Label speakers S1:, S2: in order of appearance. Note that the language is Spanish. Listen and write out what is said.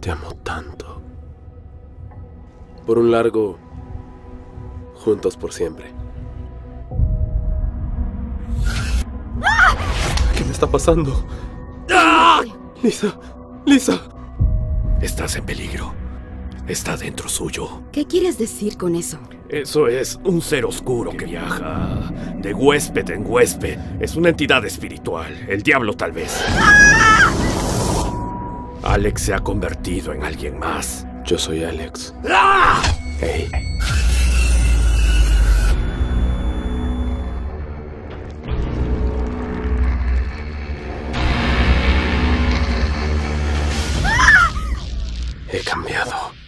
S1: Te amo tanto. Por un largo... Juntos por siempre. ¿Qué me está pasando? Lisa, Lisa.
S2: Estás en peligro. Está dentro suyo.
S3: ¿Qué quieres decir con eso?
S2: Eso es un ser oscuro que viaja de huésped en huésped. Es una entidad espiritual. El diablo tal vez. Alex se ha convertido en alguien más.
S1: Yo soy Alex. ¡Ah!
S2: Hey. He cambiado.